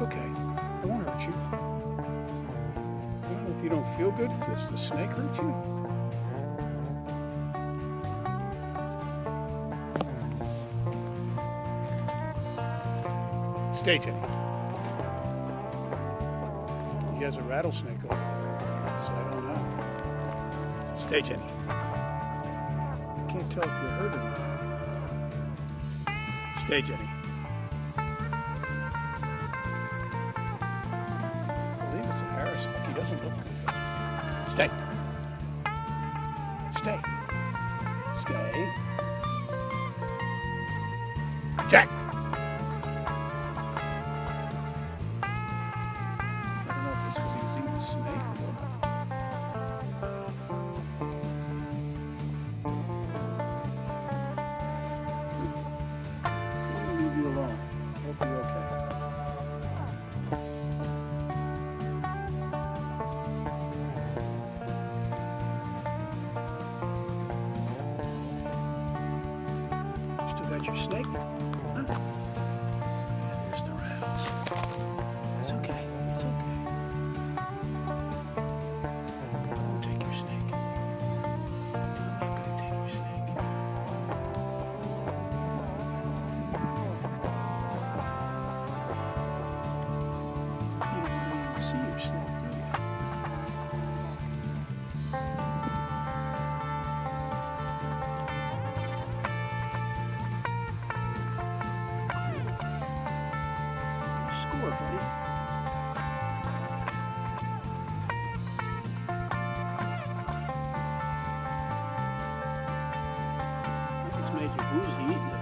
Okay. I won't hurt you. Well, if you don't feel good, does the snake hurt you? Stay tuned. He has a rattlesnake over there, so I don't know. Stay tuned. Can't tell if you're hurt or not. Stay Jenny. Doesn't look good. Stay. Stay. Stay. Jack. Snake? Huh? The. It's okay. It's okay. I won't take your snake. I'm not gonna take your snake. You don't even see your snake, Score, buddy. Major Woozy eating it.